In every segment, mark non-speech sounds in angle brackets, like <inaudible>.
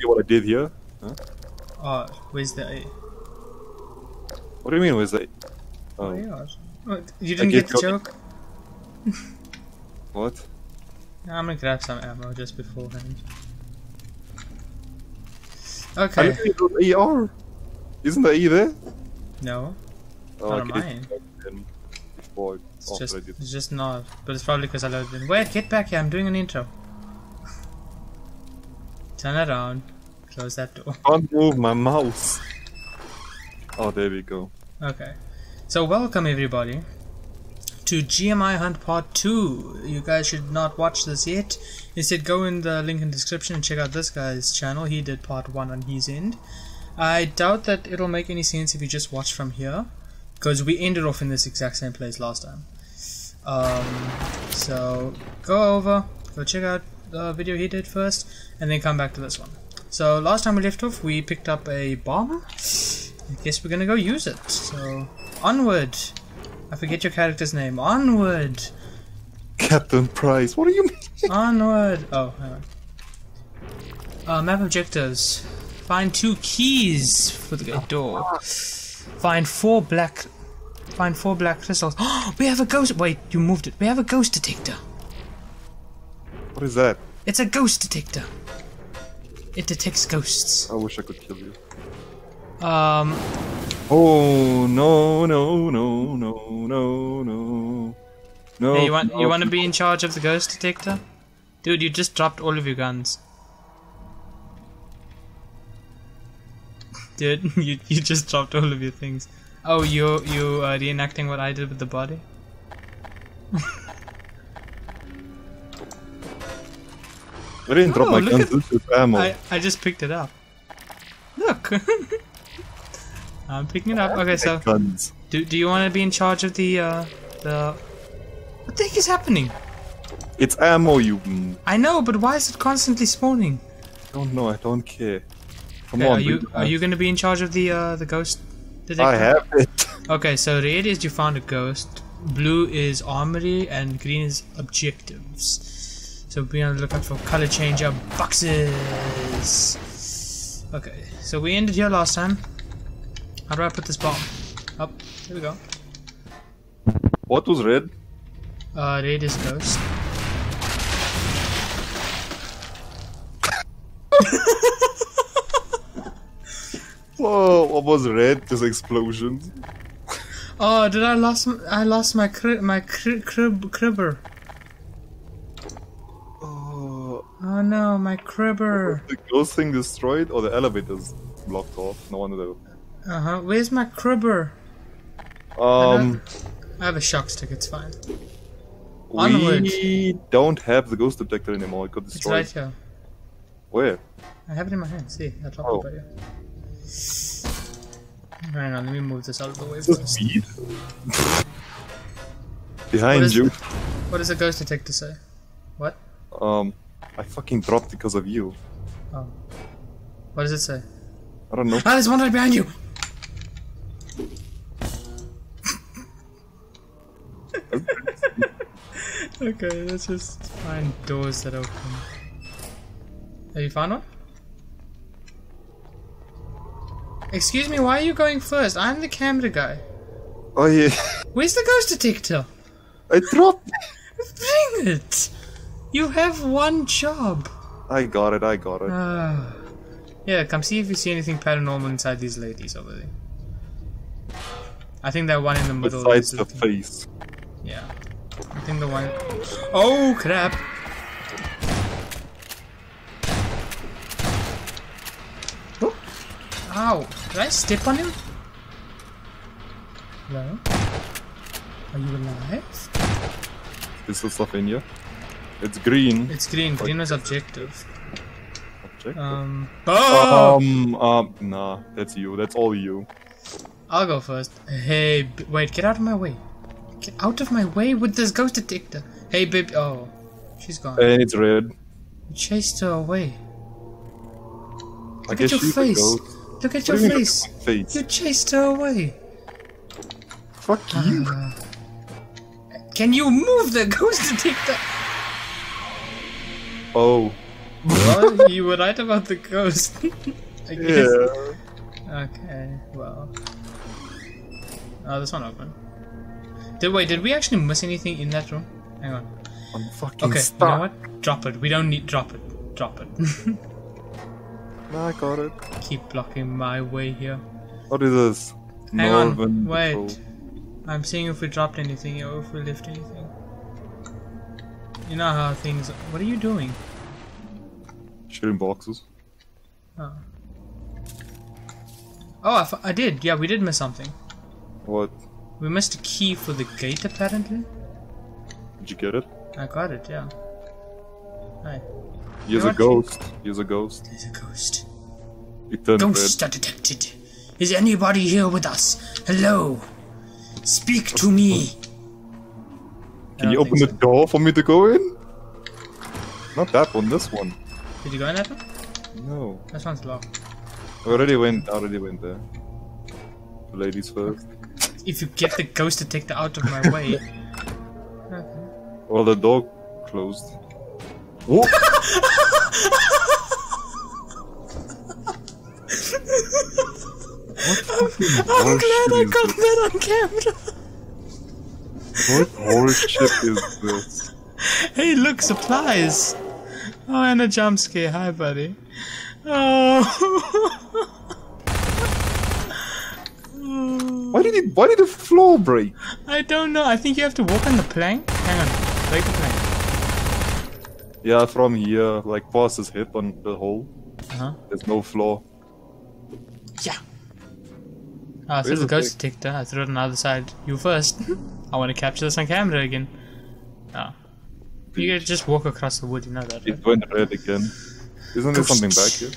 see what I did here? Oh, where's the A? What do you mean? Was that? Oh, Oh, yeah. What, You didn't get the joke? what? <laughs> I'm gonna grab some ammo just beforehand. Okay. the ER. Isn't the E there? No, Oh, not did mine. It's just, it's just not. But it's probably because I loaded in. Wait, get back here. I'm doing an intro. Turn around. Close that door. Can't move my mouse. Oh, there we go. Okay. So welcome everybody to GMI Hunt Part 2. You guys should not watch this yet. Instead go in the link in the description and check out this guy's channel. He did part 1 on his end. I doubt that it'll make any sense if you just watch from here. Because we ended off in this exact same place last time. Um, so go over, go check out the video he did first, and then come back to this one. So last time we left off, we picked up a bomb. I guess we're gonna go use it. So, onward! I forget your character's name. Onward! Captain Price. What do you mean? <laughs> Onward! Oh, hang on. Uh, map objectives. Find two keys for the door. Find four black. Find four black crystals. Oh, <gasps> we have a ghost. Wait, you moved it. We have a ghost detector. What is that? It's a ghost detector. It detects ghosts. I wish I could kill you. Um, Oh no no no no no no no! hey, you want you want to be in charge of the ghost detector? Dude, you just dropped all of your guns. Dude, <laughs> you you just dropped all of your things. Oh, you you uh, reenacting what I did with the body? <laughs> I didn't drop Oh, my look guns. at- ammo. I I just picked it up. Look. <laughs> I'm picking it up. Okay, so guns. do do you want to be in charge of the uh the what the heck is happening? It's ammo. You I know, but why is it constantly spawning? I don't know. I don't care. Come Okay, on. are you bring are you going to be in charge of the uh the ghost detector? I have it. <laughs> Okay, so red is you found a ghost, blue is armory, and green is objectives. So be on the lookout for color changer boxes. Okay, so we ended here last time. How do I put this bomb? Up. Here we go. What was red? Uh, red is ghost. <laughs> Whoa! What was red? Just explosions. Oh, did I lost I lost my cri- my cri- crib cribber? Oh, Oh no, my cribber. the ghost thing destroyed, or the elevators blocked off? No wonder. They... Uh huh. Where's my cribber? Um, I have a shock stick. It's fine. Onward. we don't have the ghost detector anymore. It got destroyed. It's right here. Where? I have it in my hand. See, I dropped Oh. it by you. Hang on, let me move this out of the way first. speed? <laughs> Behind is- you. What does the ghost detector say? What? Um, I fucking dropped because of you. Oh. What does it say? I don't know. Ah, there's one right behind you! <laughs> okay, let's just find doors that open. Have you found one? Excuse me, why are you going first? I'm the camera guy. Oh yeah, Where's the ghost detector? I dropped. <laughs> Bring it! You have one job. I got it. I got it. Ah. yeah, come see if you see anything paranormal inside these ladies over there. I think that one in the middle Besides is the face. Yeah. I think the one. Oh crap! Oh. Ow! Did I step on him? Hello? Are you alive? Is the stuff in here? It's green. It's green. Green was objective. Object. Um. Oh! Um, um, nah, that's you. That's all you. I'll go first. Hey, b- wait, get out of my way. Get out of my way with this ghost detector. Hey, babe. Oh, she's gone. And it's red. You chased her away. I Look at your face. Look at your do you mean, face. look at my face. You chased her away. Fuck you. Uh, can you move the ghost detector? Oh, well, <laughs> you were right about the ghost. <laughs> I guess. Yeah. Okay, well. Oh, this one open. Did wait? Did we actually miss anything in that room? Hang on. I'm fucking Okay, stuck. you know what? Drop it. We don't need. Drop it. Drop it. <laughs> Nah, I got it. Keep blocking my way here. What is this? Hang on, wait. Patrol. I'm seeing if we dropped anything or if we left anything. You know how things. What are you doing? Shooting boxes. Oh. Oh, I, f- I did. Yeah, we did miss something. What? We missed a key for the gate, apparently. Did you get it? I got it. Yeah. Hi. Know a ghost. Here's a ghost. There's a ghost. Turned Ghosts are detected. Is anybody here with us? Hello. Speak to me. Can you open the door for me to go in? Not that one, this one. Did you go in that one? No. That one's locked. I already went, I already went there. The ladies first. If you get the ghost detector out of my way. okay. <laughs> Well, the door closed. <laughs> What? what fucking I'm glad I got that on camera. What horseshit is this? Hey, look, supplies. Oh, and a jump scare. Hi, buddy. Oh. <laughs> Why did it? Why did the floor break? I don't know. I think you have to walk on the plank. Hang on. Break the plank. Yeah, from here, like past his hip on the hole. Uh-huh. There's no floor. Yeah. I threw the ghost detector. I threw it on the other side. You first. <laughs> I want to capture this on camera again. Oh. You could just walk across the wood, you know that, right? It went red again. Isn't there something back here?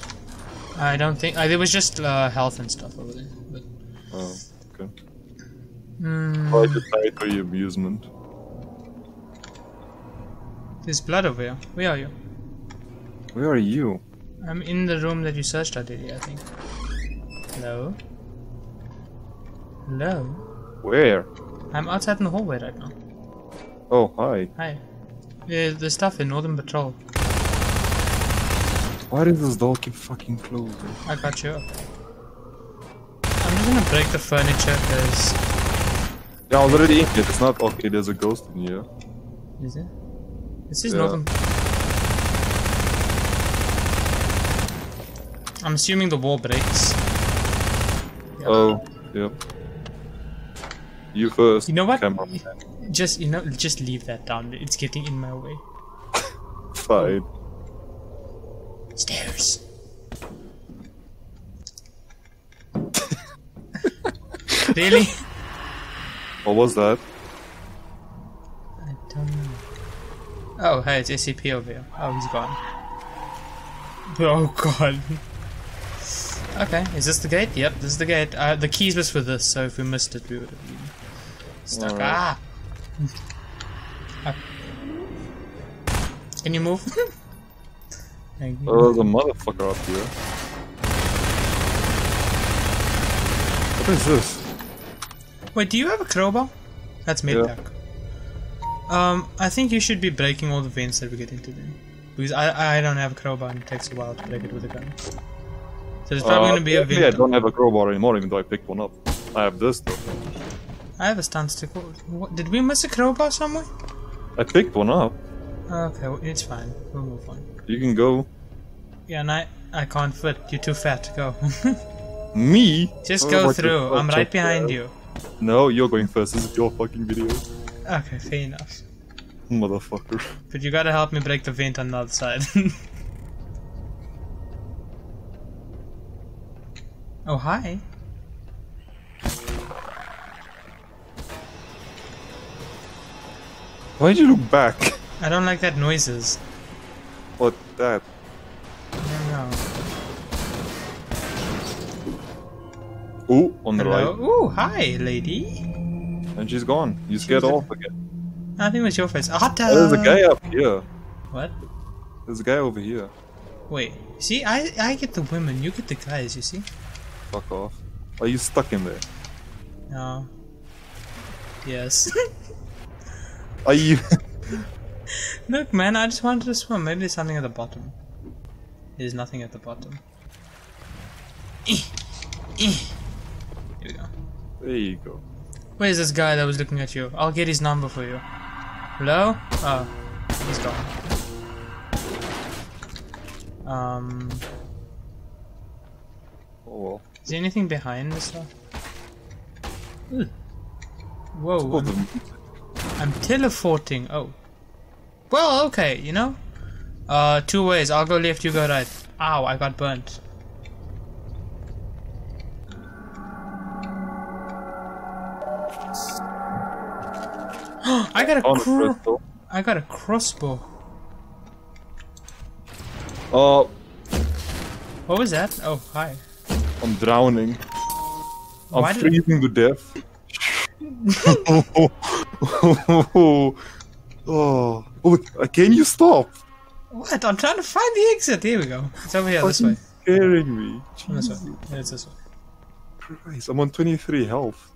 I don't think... Uh, there was just uh, health and stuff over there. But, Oh, okay. mm, I just died for your amusement. there's blood over here. Where are you? Where are you? I'm in the room that you searched already, I think. Hello? Hello? Where? I'm outside in the hallway right now. Oh, hi. Hi. Yeah, the stuff in Northern Patrol. Why does this door keep fucking closing? I got you. I'm just gonna break the furniture because. Yeah, I was already in it. It's not okay. There's a ghost in here. Is it? This is Yeah. Northern. I'm assuming the wall breaks. Oh, yep. You first. You know what? Just you know, just leave that down. It's getting in my way. <laughs> Fine. Stairs. <laughs> really? What was that? I don't know. Oh, hey, it's SCP over here. Oh, he's gone. Oh god. Okay, is this the gate? Yep, this is the gate. Uh, the keys was for this, so if we missed it, we would have stuck. Alright. Ah! Ah. Can you move? <laughs> Thank you. Oh, there's a motherfucker up here. What is this? Wait, do you have a crowbar? That's mid Yeah. Um, I think you should be breaking all the vents that we get into then. Because I I don't have a crowbar and it takes a while to break it with a gun. So there's probably Uh, gonna be a vein. yeah. I don't have a crowbar anymore, even though I picked one up. I have this though. I have a stun stick. What, did we miss a crowbar somewhere? I picked one up. Okay, well, it's fine. We'll move on. You can go. Yeah, and I, I can't fit. You're too fat. To go. <laughs> Me? Just Oh, go through. I'm right behind you. No, you're going first. This is your fucking video. Okay, fair enough. Motherfucker. But you gotta help me break the vent on the other side. <laughs> oh, hi. Why'd you look back? I don't like that noises. What that? I don't know. Ooh, on the Hello? right. Ooh, hi, lady. And she's gone. You scared off again. I think it was your face. Ah, Oh, there's a guy up here. What? There's a guy over here. Wait. See, I I get the women, you get the guys, you see? Fuck off. Are you stuck in there? No. Yes. <laughs> Are you? <laughs> Look, man, I just wanted to swim. Maybe there's something at the bottom. There's nothing at the bottom. Here we go. There you go. Where's this guy that was looking at you? I'll get his number for you. Hello? Oh, he's gone. Um, Oh well. is there anything behind this stuff? Ooh. Whoa, Both of I'm, teleporting. Oh. Well, okay, you know? Uh, two ways. I'll go left, you go right. Ow, I got burnt. <gasps> I got a On the cro- crystal. I got a crossbow. Oh, What was that? Oh, hi. I'm drowning. I'm Why freezing to death. <laughs> <laughs> oh, oh, uh, can you stop? What? I'm trying to find the exit. Here we go. It's over here, this way. Scaring me. This way. Yeah, it's this way. Christ, I'm on 23 health.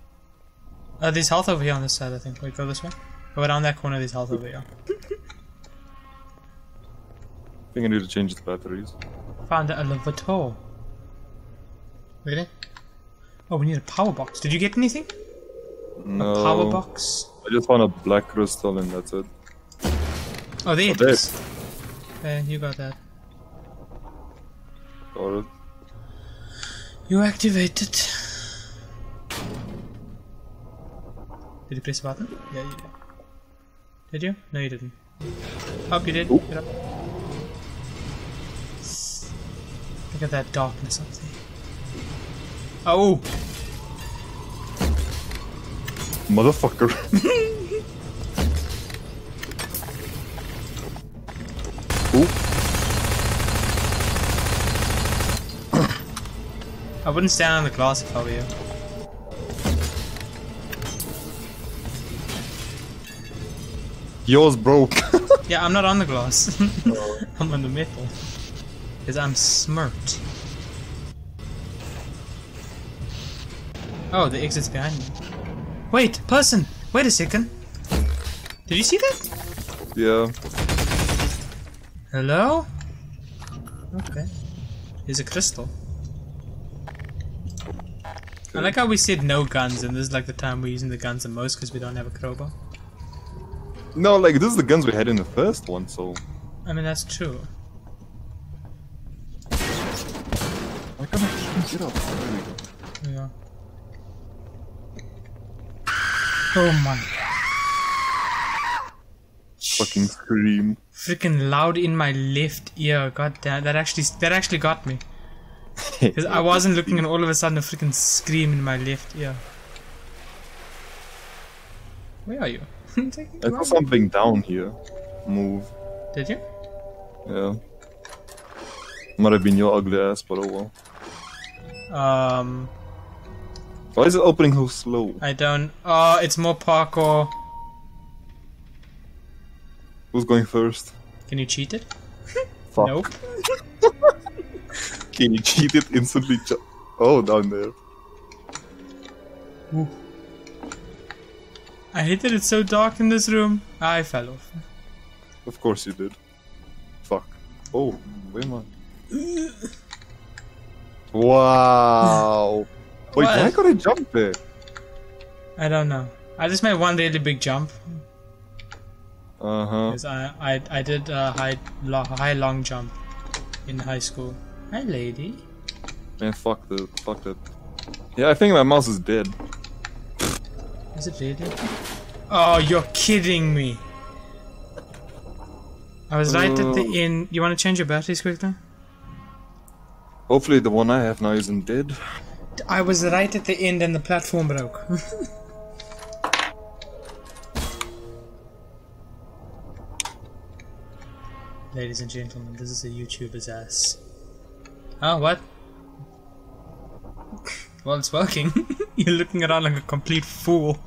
Uh, there's health over here on this side, I think. Wait, go this way. Go around that corner, there's health over here. I think I need to change the batteries. Found the elevator. Really? Oh, we need a power box. Did you get anything? No, A power box? I just found a black crystal and that's it. Oh, there Oh, it there. is. You got that. Got it. You activated. Did you press the button? Yeah, you did. Did you? No, you didn't. Hope you did. Get up. Look at that darkness up there. Oh! Motherfucker. Ooh, I wouldn't stand on the glass if I were you. yours broke. <laughs> Yeah, I'm not on the glass. <laughs> Oh. I'm on the metal. Because I'm smart. Oh, the exit's behind me. Wait, person! Wait a second. Did you see that? yeah. Hello? Okay. Here's a crystal. I like how we said no guns, and this is like the time we're using the guns the most because we don't have a crowbar. No, like this is the guns we had in the first one, so I mean, that's true. why can't I fucking get up? There we go. Yeah. Oh my. Fucking scream. Freaking loud in my left ear. God damn, that actually that actually got me. <laughs> Because I wasn't looking, and all of a sudden a freaking scream in my left ear. Where are you? <laughs> I saw something down here. Move. Did you? Yeah. Might have been your ugly ass, but oh well. Um, Why is it opening so slow? I don't. Oh, it's more parkour. Who's going first? Can you cheat it? Fuck. Nope. <laughs> Can you cheat it instantly? Ju- oh, down there. I hate that it's so dark in this room. I fell off. Of course you did. Fuck. Oh, where am I? Wow. Wait, why What? could I jump there? I don't know. I just made one really big jump. Uh huh. Because I, I, I did a high, lo- high long jump in high school. Hi, lady. Man, fuck the, fuck that. Yeah, I think my mouse is dead. Is it really? Oh, you're kidding me. I was right at the end. You want to change your batteries quickly? Hopefully the one I have now isn't dead. I was right at the end and the platform broke. <laughs> Ladies and gentlemen, this is a YouTuber's ass. Oh, what? Well, it's working. <laughs> You're looking around like a complete fool.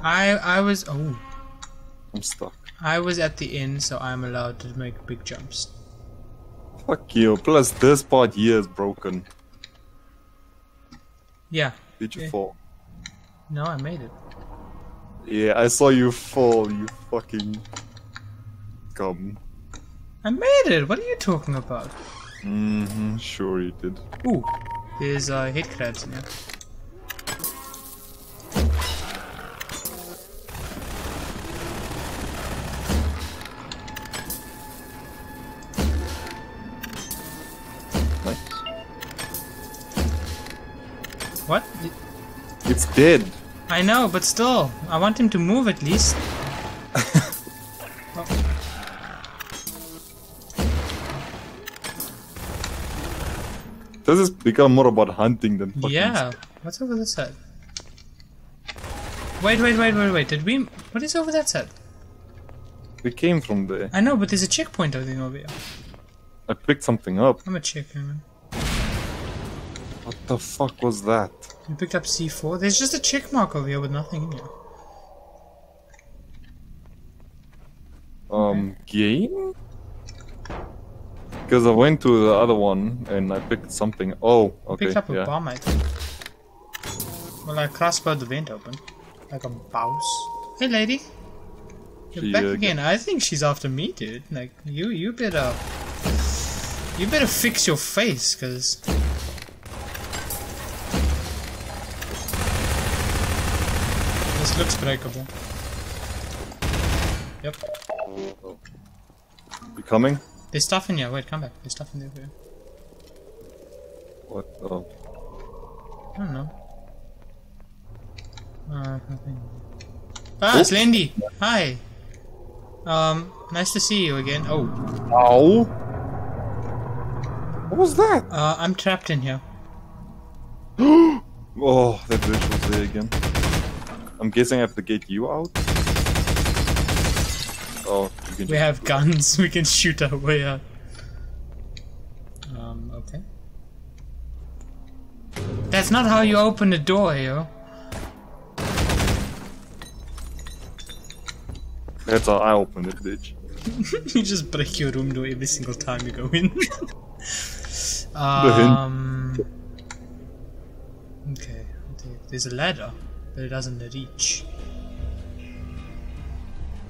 I I was oh I'm stuck. I was at the end, so I'm allowed to make big jumps. Fuck you. Plus this part here is broken. Yeah. Did you fall? No, I made it. Yeah, I saw you fall, you fucking cum. I made it! What are you talking about? Mm-hmm, sure you did. Ooh, there's uh, headcrabs in here. What? It's dead. I know, but still, I want him to move at least. <laughs> This has become more about hunting than fucking Yeah. What's over this side? Wait, wait, wait, wait, wait. Did we? What is over that side? We came from there. I know, but there's a checkpoint I think over here. I picked something up. I'm a. What the fuck was that? You picked up C4. There's just a check mark over here with nothing in here. Um, game? Because I went to the other one and I picked something. Oh, okay. Picked up a yeah. bomb, I think. Well, I crossbowed the vent open. Like a mouse. Hey, lady. You're She, back uh, again. I think she's after me, dude. Like, you, you better... You better fix your face, cause... looks breakable. Yep. You coming? There's stuff in here. Wait, come back. There's stuff in there. What? Oh. I don't know. Uh, nothing. Ah, it's. Lindy. Hi. Um, nice to see you again. Oh, Ow! What was that? uh, I'm trapped in here. <gasps> Oh, that bitch was there again. I'm guessing I have to get you out? Oh, We have guns. <laughs> We can shoot our way out. Um, okay. That's not how you open the door, yo. That's how I open it, bitch. <laughs> you just break your room door every single time you go in. <laughs> um. Okay, There's a ladder, but it doesn't reach.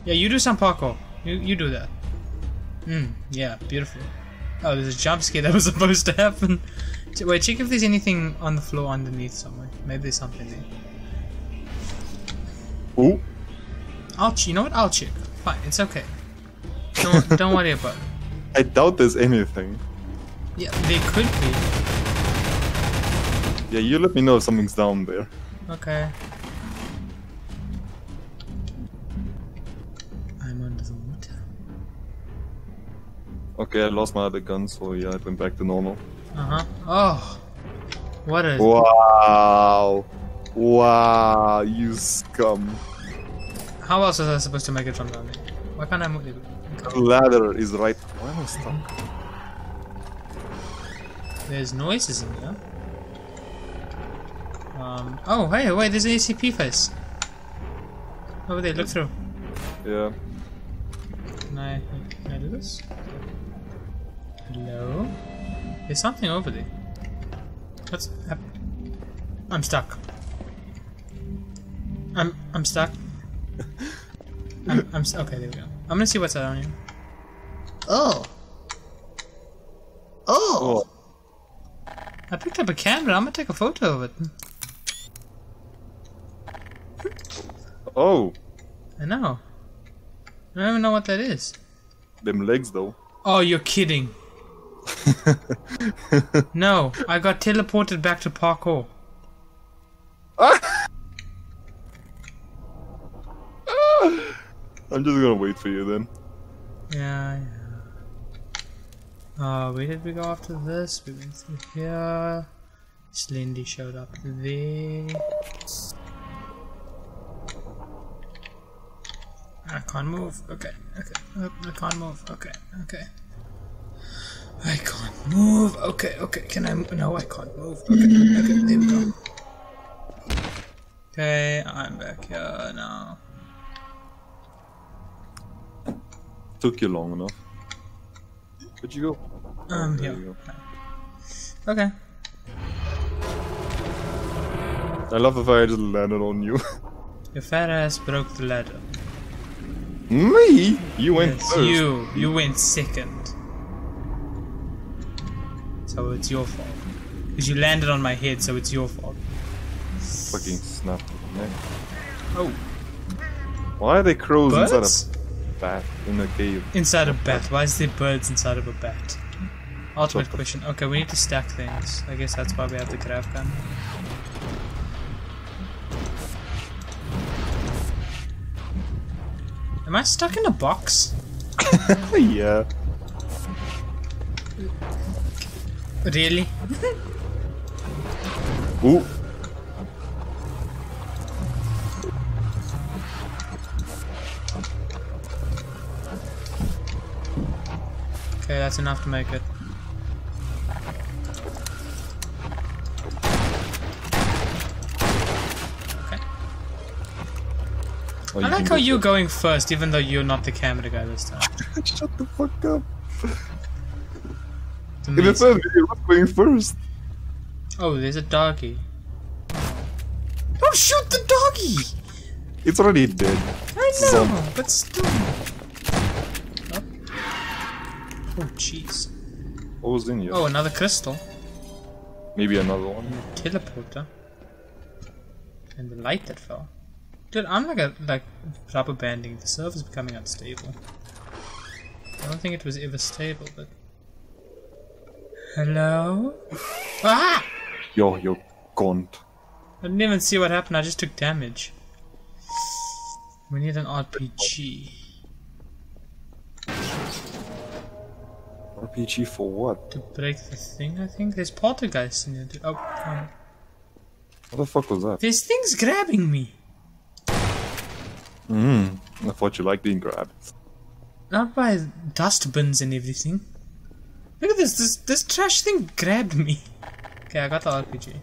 Yeah, you do some parkour. You you do that. Hmm. Yeah. Beautiful. Oh, there's a jump scare <laughs> that was supposed to happen. Wait, check if there's anything on the floor underneath somewhere. Maybe there's something there. Ooh. I'll. You know what? I'll check. Fine. It's okay. Don't <laughs> don't worry about it. I doubt there's anything. Yeah, there could be. Yeah, you let me know if something's down there. Okay. Okay, I lost my other gun, so yeah, it went back to normal. Uh huh. Oh, what a Wow. Wow, you scum. How else was I supposed to make it from down there? Why can't I move it? The ladder is right. Why am I stuck? There's noises in here. Um. Oh, hey, wait. There's an SCP face. Over there. Look through. Yeah. Can I? Can I do this? Hello. There's something over there. What's hap- I'm stuck. I'm I'm stuck. <laughs> I'm I'm st- okay. There we go. I'm gonna see what's around here. Oh. Oh. Oh, I picked up a camera. I'm gonna take a photo of it. oh, I know. I don't even know what that is. them legs though. Oh, you're kidding. <laughs> No, I got teleported back to parkour. <laughs> I'm just gonna wait for you then. Yeah, yeah. Uh, where did we go after this? We went through here. Slendy showed up there. I can't move. Okay, okay. I can't move. Okay, okay. I can't move. Okay, okay. Can I? No, I can't move. Okay, okay. There we go. Okay, I'm back here now. Took you long enough. Where'd you go? Um, there here. you Okay. I love the fact I just landed on you. <laughs> Your fat ass broke the ladder. Me? You went Yes, first. you. You went second. So it's your fault. Because you landed on my head, so it's your fault. Fucking snap. Oh, Why are they crows birds? inside a bat in a cave? Inside a bat. Why is there birds inside of a bat? Ultimate question. Okay, we need to stack things. I guess that's why we have the grab gun. Am I stuck in a box? <laughs> yeah. Really? Ooh. Okay, that's enough to make it. Okay. Oh, I like how you're going first, even though you're not the camera guy this time. <laughs> Shut the fuck up. In the third video, what's going first? Oh, there's a doggy. Don't shoot the doggy! It's already dead. I know, Zombie. but still. Oh, Oh, jeez. What was in here? Oh, another crystal. Maybe another one. A Teleporter. And the light that fell. Dude, I'm like a like rubber banding. The server's becoming unstable. I don't think it was ever stable, but. Hello? Ah! You're, you're gaunt. I didn't even see what happened. I just took damage. We need an RPG RPG for what? to break the thing. I think there's poltergeist in it. Oh, um, What the fuck was that? there's things grabbing me. Hmm. I thought you liked being grabbed. Not by dustbins and everything. Look at this. This this trash thing grabbed me. Okay, I got the RPG.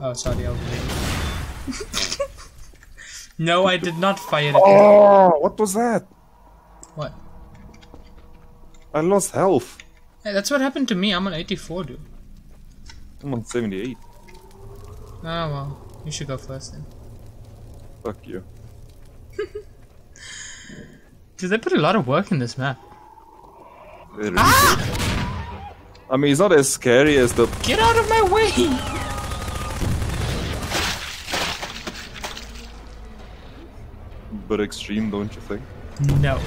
Oh, sorry, over there. <laughs> no, I did not fire it. Oh, what was that? What? I lost health. Hey, that's what happened to me. I'm on 84, dude. I'm on 78. Oh well, you should go first then. Fuck you. <laughs> Dude, they put a lot of work in this map. Did. I mean, it's not as scary as the. Get out of my way! But extreme, don't you think? No.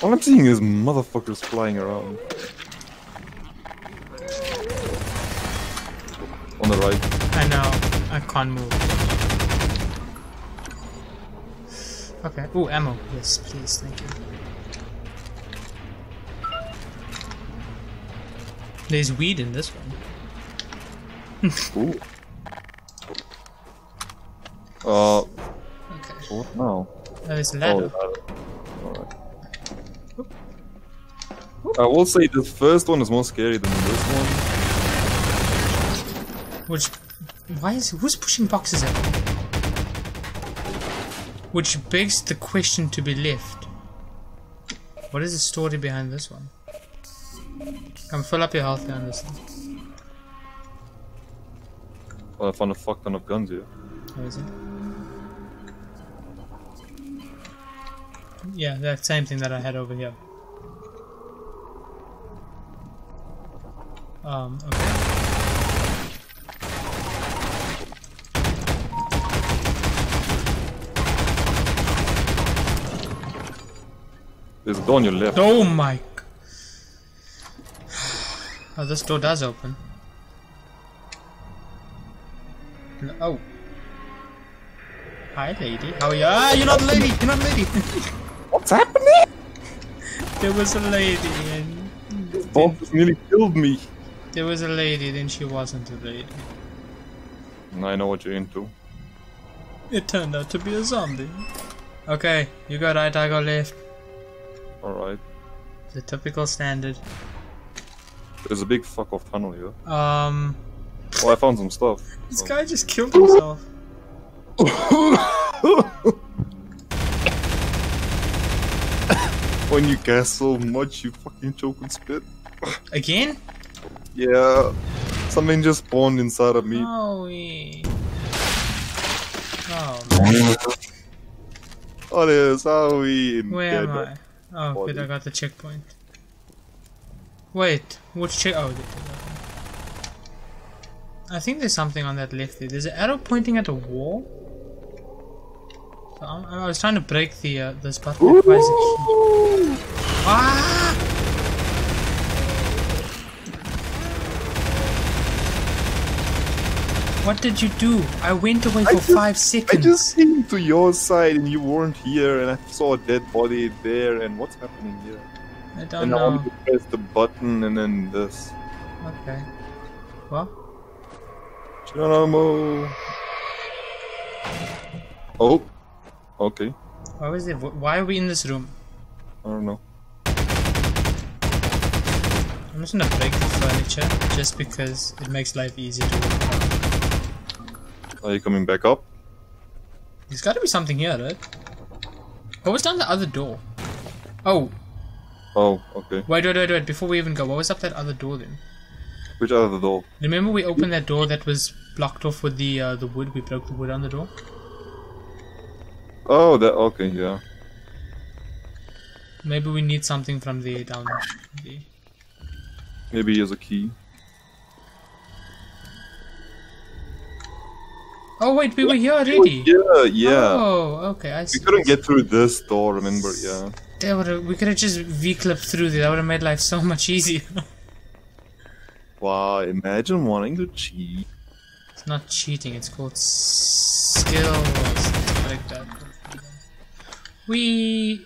All I'm seeing is motherfuckers flying around. On the right. I know. I can't move. Okay. Ooh, ammo. Yes, please. Thank you. There's weed in this one. Ooh. <laughs> Uh, Okay. what now? There's a Oh, ladder. ladder. Alright. I will say the first one is more scary than this one. Which. Why is. Who's pushing boxes at me? Which begs the question to be left. What is the story behind this one? Come fill up your health on this one. Well, I found a fuck ton of guns here. How is it? Yeah, that same thing that I had over here. Um, okay. There's a door on your left. Oh my! Oh, this door does open. No- Oh. Hi, lady. How are you? Ah, you're not a lady. You're not a lady. <laughs> What's happening? there was a lady, and Bob just nearly killed me. there was a lady, then she wasn't a lady. I know what you're into. It turned out to be a zombie. Okay, you go right, I go left. Alright. The typical standard. There's a big fuck off tunnel here. Um, Oh, I found some stuff. this guy just killed himself. when you gas so much, you fucking choke and spit. Again? Yeah. Something just spawned inside of me. Oh, yeah. Oh, man. Oh, there's how we in Where am dead- I? Oh, good, I got the checkpoint. Wait, which check? Oh, there- there. I think there's something on that left there. There's an arrow pointing at a wall. So I'm, I was trying to break the uh, this button. It requires a key. Ah! What did you do? I went away for I just- five I just came to your side and you weren't here, and I saw a dead body there. And what's happening here? I don't and I know. wanted to press the button, and then this. Okay. Well, Geronimo. Oh. Okay. why was there? Why are we in this room? I don't know. I'm just gonna break the furniture just because it makes life easier to around. Are you coming back up? There's gotta be something here, right? What was down the other door? Oh, Oh, okay. wait, wait, wait, wait. Before we even go, what was up that other door then? Which other door? Remember we opened that door that was blocked off with the uh, the wood? We broke the wood on the door? Oh, that. Okay, yeah. Maybe we need something from the down there. Maybe here's a key. Oh wait, we were here already! Yeah, yeah. Oh, okay, I see. We couldn't get through this door, remember? Yeah. That would've- uh, we could have just V-clipped through there. That would have made life so much easier. <laughs> Wow, imagine wanting to cheat. It's not cheating, it's called skills. Like that. We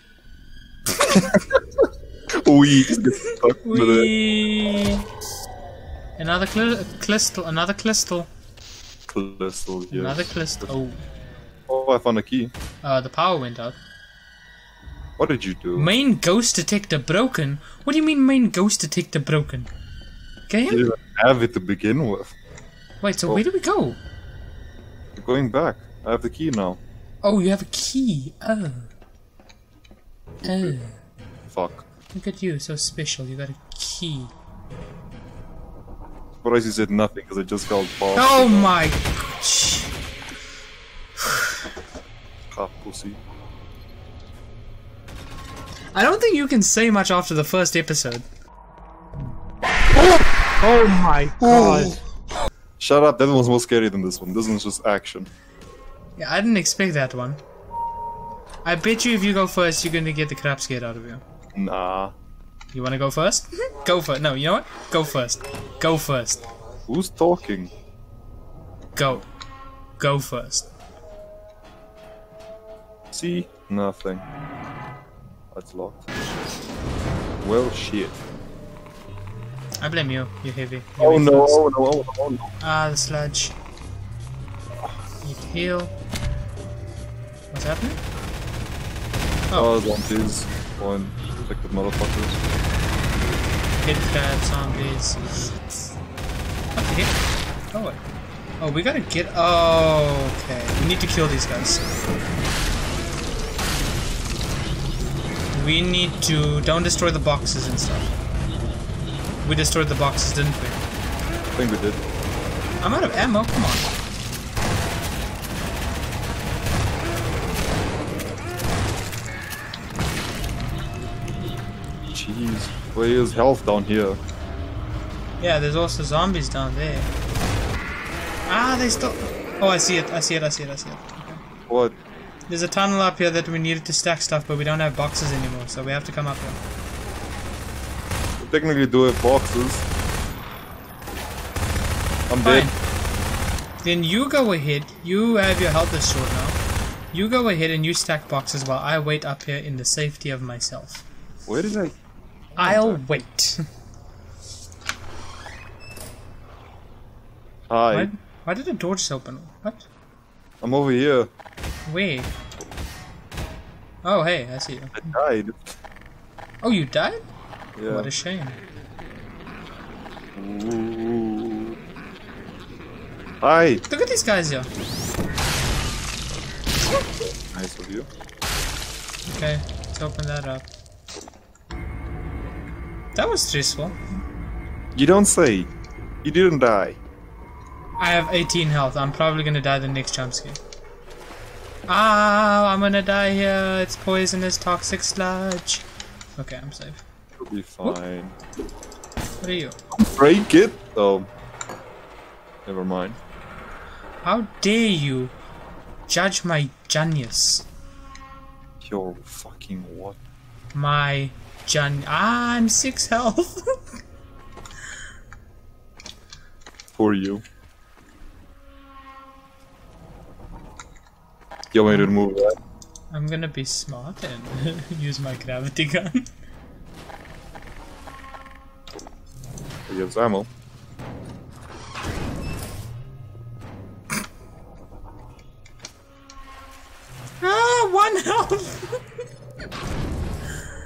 <laughs> We just get stuck with it. we another cl- crystal, another crystal, Crystal here. another crystal. Oh, Oh, I found a key. uh, the power went out. What did you do? Main ghost detector broken. What do you mean main ghost detector broken? You didn't have it to begin with. Wait, so Oh. where do we go? You're going back. I have the key now. Oh, you have a key. Oh. Oh. Fuck. Look at you, so special. You got a key. Surprised you said nothing because it just felt past. Oh my. Sh- <sighs> Half pussy. I don't think you can say much after the first episode. Oh, oh my god. Shut up, that one was more scary than this one. This one's just action. Yeah, I didn't expect that one. I bet you if you go first, you're gonna get the crap scared out of you. Nah. You wanna go first? <laughs> go first. No, you know what? Go first. Go first. Who's talking? Go. Go first. See? Nothing. That's locked. Well, shit. I blame you. You're heavy. You Oh no, first. oh no, oh no, oh no. Ah, the sludge. Need heal. What's happening? Oh, zombies. One. Infected motherfuckers. Hit that zombies. What the heck? Oh, wait. Oh, we gotta get. Oh, okay. We need to kill these guys. We need to. Don't destroy the boxes and stuff. We destroyed the boxes, didn't we? I think we did. I'm out of ammo. Come on. Jeez. Where's health down here? Yeah, there's also zombies down there. Ah, they still. Oh, I see it. I see it. I see it. I see it. What? There's a tunnel up here that we needed to stack stuff, but we don't have boxes anymore, so we have to come up here. We technically do have boxes. I'm Fine. dead. Then you go ahead. You have your health restored now. You go ahead and you stack boxes while I wait up here in the safety of myself. Where did I? I'll wait. Hi. Why, why did the door just open? What? I'm over here. Where? Oh, hey, I see you. I died. Oh, you died? Yeah. What a shame. Ooh. Hi. Look at these guys here. Nice of you. Okay, let's open that up. That was stressful. You don't say. You didn't die. I have 18 health. I'm probably gonna die the next jump scare. Ah, I'm gonna die here. It's poisonous, toxic sludge. Okay, I'm safe. You'll be fine. What are you? Break it? Oh. Never mind. How dare you judge my genius? Your fucking what? My gen. Ah, I'm six <laughs> health. For you. You want me to remove that? I'm gonna be smart and <laughs> use my gravity gun. He gives ammo. ah, one health. <laughs>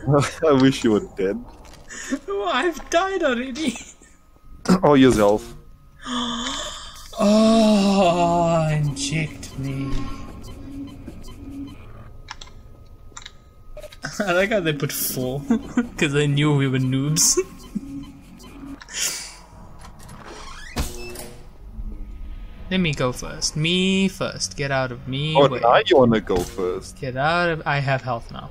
<laughs> I wish you were dead. <laughs> oh, I've died already. oh, yourself. <gasps> Oh, inject me. I like how they put four <laughs> because they knew we were noobs. Let me go first. Me first. Get out of me. Oh, way. now you wanna go first. Get out of. I have health now.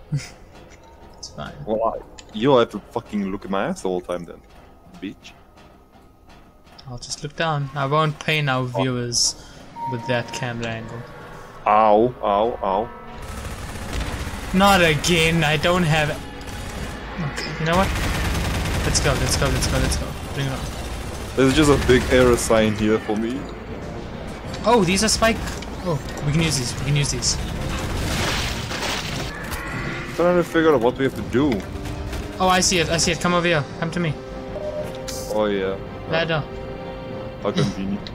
Well, I, you'll have to fucking look at my ass the whole time then. Bitch. I'll just look down. I won't pain our oh. viewers with that camera angle. Ow, ow, ow. Not again. I don't have. Okay, you know what? Let's go. Let's go. Let's go. Let's go. Bring it on. There's just a big error sign here for me. Oh, these are spike. Oh, we can use these. We can use these. Trying to figure out what we have to do. Oh, I see it. I see it. Come over here. Come to me. Oh yeah. Ladder. How convenient.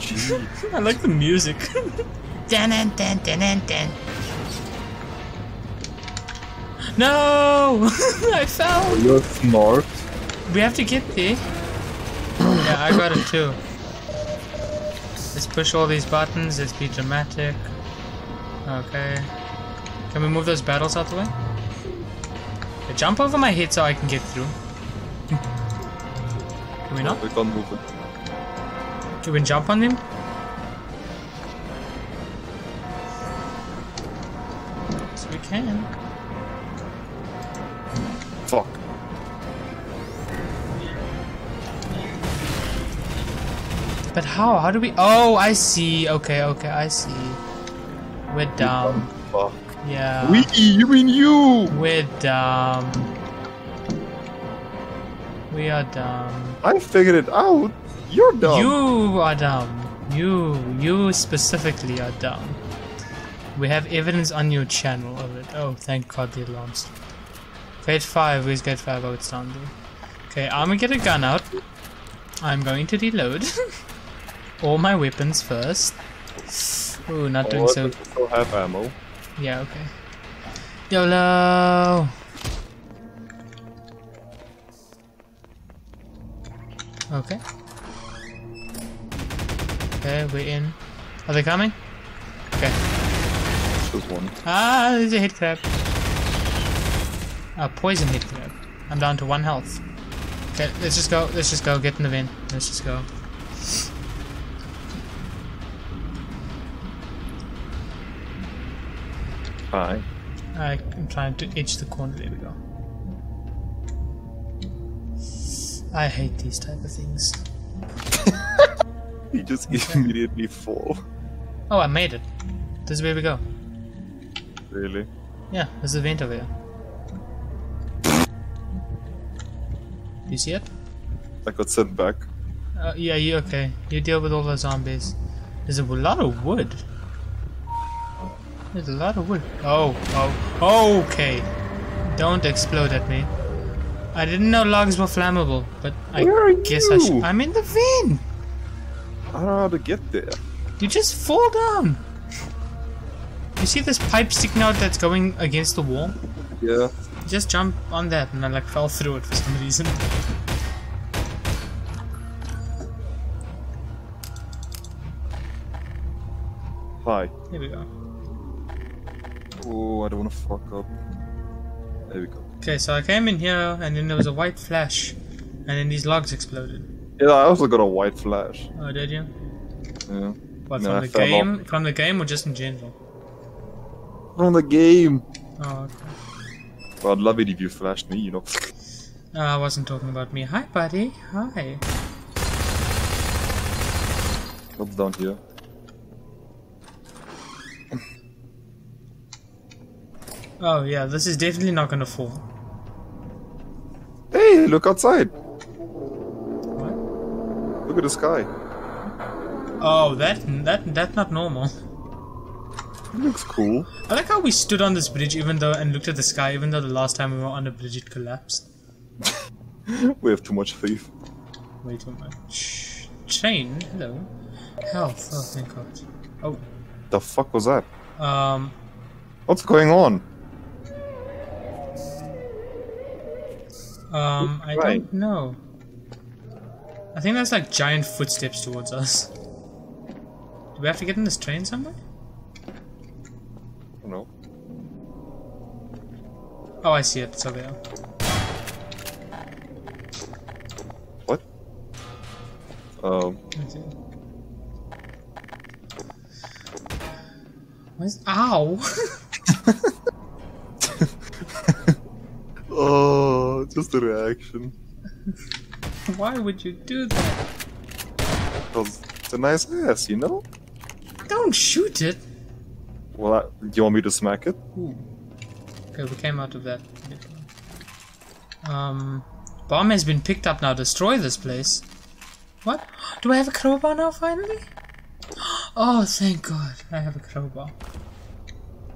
<laughs> I like the music. dun, dun, dun, dun, dun. No! <laughs> I fell. Oh, you're smart. We have to get there. yeah, I got it too. Let's push all these buttons. Let's be dramatic. Okay. Can we move those battles out the way? Jump over my head so I can get through. Can we not? We can't move it. Can we jump on them? Yes, we can. Fuck. But how? How do we? Oh, I see. Okay, okay, I see. We're dumb. Fuck. Yeah. We, you mean you? We're dumb. We are dumb. I figured it out. You're dumb. You are dumb. You, you specifically are dumb. We have evidence on your channel of it. Oh, thank God the alarms. Gate 5, where's gate 5? Oh, it's down. Okay, I'm gonna get a gun out. I'm going to reload. <laughs> All my weapons first. Ooh, not doing Oh, so. I still have ammo. Yeah, okay. YOLO! Okay. Okay, we're in. Are they coming? Okay. Just one. Ah, there's a headcrab. A poison headcrab. I'm down to one health. Okay, let's just go. Let's just go. Get in the van. Let's just go. Hi. I, I'm trying to itch the corner. There we go. I hate these type of things. <laughs> He just immediately fall. Oh, I made it. This is where we go. Really? Yeah, there's a vent over here. You see it? I got sent back. Uh, yeah, you okay? You deal with all the zombies. There's a lot of wood. There's a lot of wood. Oh, oh, okay. Don't explode at me. I didn't know logs were flammable, but I guess I should. I'm in the van. I don't know how to get there. You just fall down. You see this pipe sticking out that's going against the wall? Yeah. Just jump on that, and I like fell through it for some reason. Hi. Here we go. Oh, I don't want to fuck up. There we go. Okay, so I came in here, and then there was a white flash, and then these logs exploded. Yeah, I also got a white flash. Oh, did you? Yeah. What, from the game? From the game or just in general? From the game. Oh, okay. Well, I'd love it if you flashed me, you know. Uh, I wasn't talking about me. Hi, buddy. Hi. What's down here? Oh, yeah, this is definitely not gonna fall. Hey, look outside. What? Look at the sky. Oh, that, that, that's not normal. It looks cool. I like how we stood on this bridge even though and looked at the sky even though the last time we were on a bridge it collapsed. <laughs> We have too much faith. Way too much. Chain, hello. Health, oh thank god. Oh, The fuck was that? um, What's going on? Um, I Right. don't know. I think that's like giant footsteps towards us. Do we have to get in this train somewhere? No. Oh, I see it, it's over there. What? Um, That's it. Where's- Ow! <laughs> <laughs> oh, <laughs> just a reaction. Why would you do that? Because it's a nice ass, you know? Don't shoot it! Well, I, do you want me to smack it? Ooh. Okay, we came out of that. Um, bomb has been picked up now. Destroy this place. What? <gasps> Do I have a crowbar now? Finally? <gasps> Oh, thank God! I have a crowbar.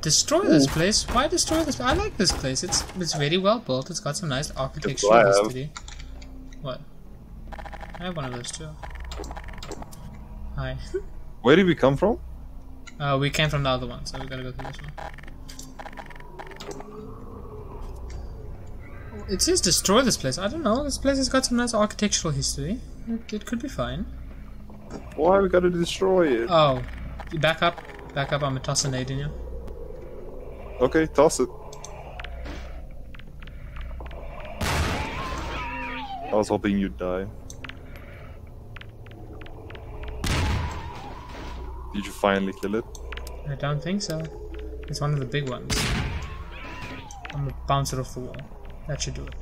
Destroy this place? Why destroy this? I like this place. It's it's very well built. It's got some nice architectural history. What? I have one of those too. Hi. <laughs> Where did we come from? Uh, we came from the other one, so we gotta go through this one. It says destroy this place. I don't know. This place has got some nice architectural history. It, it could be fine. Why we gotta destroy it? Oh, back up. Back up. I'm gonna toss a nade in you. Okay, toss it. I was hoping you'd die. Did you finally kill it? I don't think so. It's one of the big ones. I'm gonna bounce it off the wall. That should do it.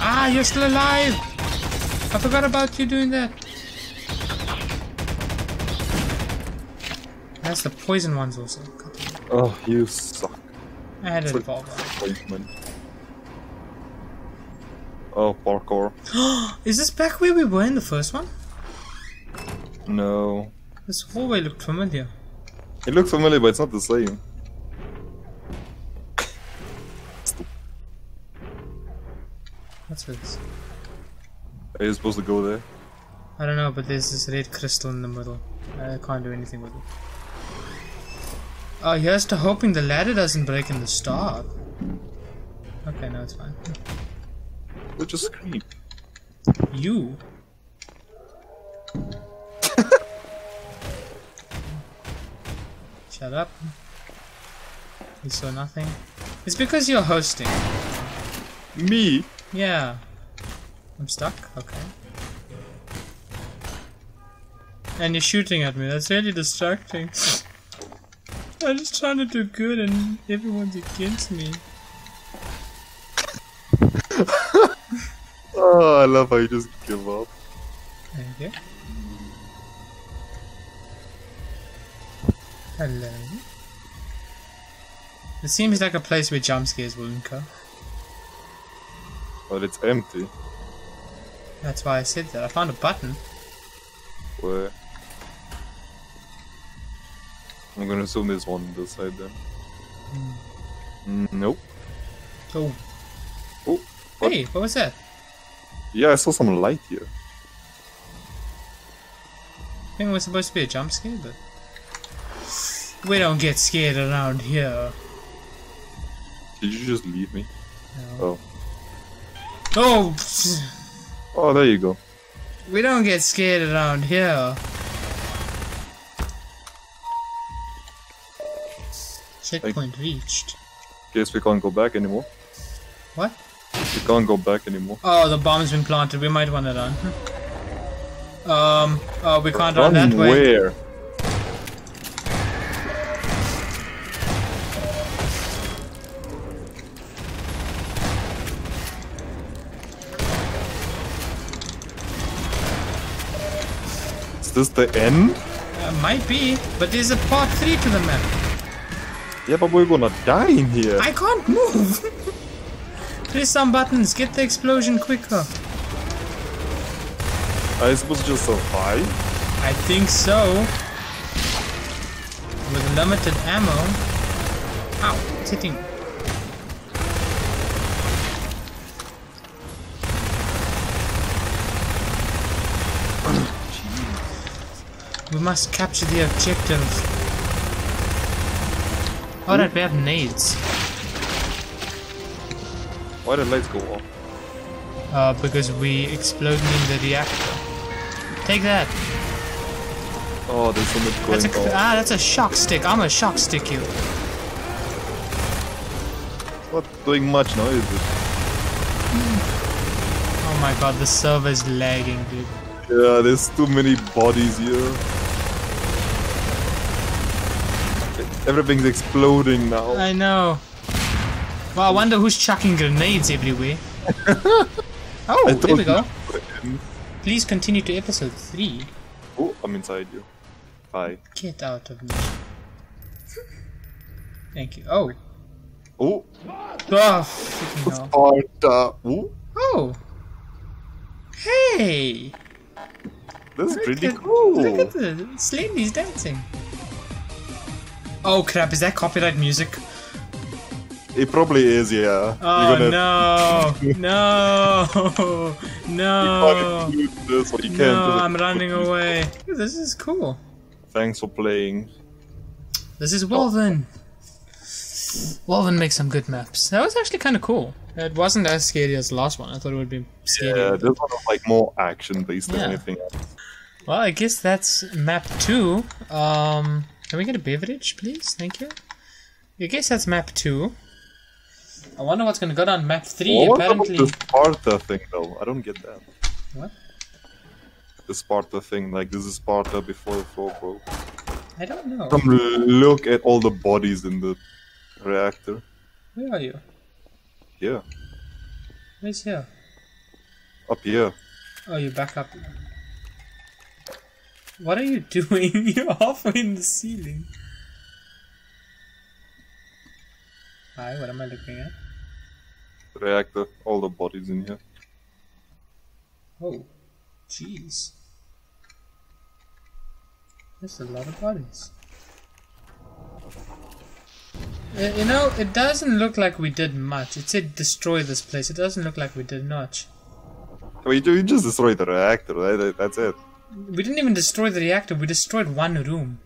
Ah, you're still alive! I forgot about you doing that. That's the poison ones also. Oh, you suck. I had to revolver. disappointment. Oh, parkour. <gasps> Is this back where we were in the first one? No. This hallway looked familiar. It looks familiar, but it's not the same. What's this? Are you supposed to go there? I don't know, but there's this red crystal in the middle. I can't do anything with it. Oh, here's to hoping the ladder doesn't break in the start. Okay, no, it's fine. Let's just scream. You? <laughs> Shut up. You saw nothing. It's because you're hosting. Me? Yeah. I'm stuck? Okay. And you're shooting at me. That's really distracting. <laughs> I'm just trying to do good and everyone's against me. <laughs> Oh, I love how you just give up. You. Hello. It seems like a place where jump scares wouldn't go. But it's empty. That's why I said that. I found a button. Where? I'm gonna assume there's one on this side then. Mm, nope. Oh. Oh, what? Hey, what was that? Yeah, I saw some light here. I think it was supposed to be a jump scare, but we don't get scared around here. Did you just leave me? No. Oh. Oh, Oh, there you go. we don't get scared around here. Checkpoint reached. Guess we can't go back anymore. What? We can't go back anymore. Oh, the bomb's been planted. We might want to run. Um, oh, we can't run, Run that way. where? Is this the end? Uh, might be, but there's a part 3 to the map. Yeah, but we're gonna die in here. I can't move! <laughs> Press some buttons, get the explosion quicker. Ah, I suppose just survive. I think so. With limited ammo. Ow, it's hitting. <clears throat> We must capture the objective. Alright, we have nades. Why did lights go off? Uh, because we exploded in the reactor. Take that. Oh, there's so much going That's a on. ah, that's a shock stick. I'm a shock stick you. Not doing much now, is it? Oh my god, the server's lagging, dude. Yeah, there's too many bodies here. Everything's exploding now. I know. Well, I wonder who's chucking grenades everywhere. <laughs> oh, there we go. Please continue to episode 3. Oh, I'm inside you. Hi. Get out of me. Thank you. Oh. Oh, Oh, freaking hell. Sparta. Oh, Oh. Hey! that's Look pretty at- cool. Look at the Slendy's dancing. Oh crap, is that copyright music? It probably is, yeah. Oh You're no! <laughs> no! No! You can't do this, or you can't No, do I'm running away. This is cool. Thanks for playing. This is Wolven. Wolven makes some good maps. That was actually kind of cool. It wasn't as scary as the last one. I thought it would be scary. Yeah, this one is like more action based than anything else. Well, I guess that's map two. Um, can we get a beverage, please? Thank you. I guess that's map two. I wonder what's gonna go down map three. What about apparently, the Sparta thing though? I don't get that. What? The Sparta thing, like this is Sparta before the floor broke. I don't know. Come look at all the bodies in the reactor. Where are you? Yeah, Where's here? up here. Oh, you're back up. What are you doing? <laughs> You're halfway in the ceiling. Hi, what am I looking at? Reactor, all the bodies in here. Oh, jeez. There's a lot of bodies. Uh, You know, it doesn't look like we did much. It said destroy this place. It doesn't look like we did much. I mean, you just destroyed the reactor, right? That's it. We didn't even destroy the reactor. We destroyed one room.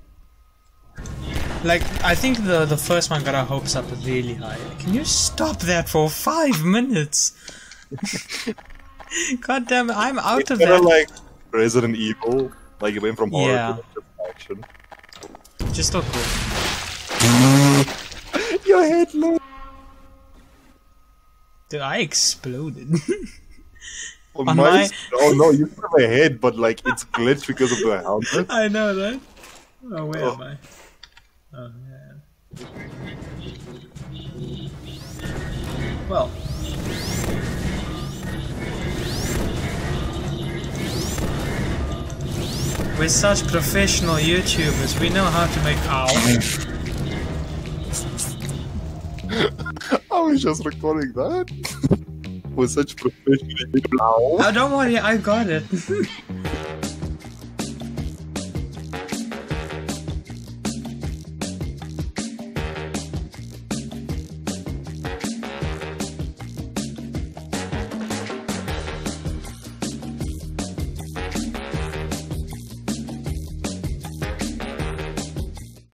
Like, I think the the first one got our hopes up really high. Can you stop that for five minutes? <laughs> God damn it, I'm out It's of kind of that. like Resident Evil. Like it went from horror Yeah. to just action. Just still <laughs> cool. Your head, Lord. Dude, I exploded. <laughs> On On my, oh no, you have a head, but like it's glitched because of the helmet. <laughs> I know, right? Oh, where Oh. am I? Oh, man. Well. We're such professional YouTubers. We know how to make ow. <laughs> I was just recording that. <laughs> With such. Oh, don't worry, I got it. <laughs>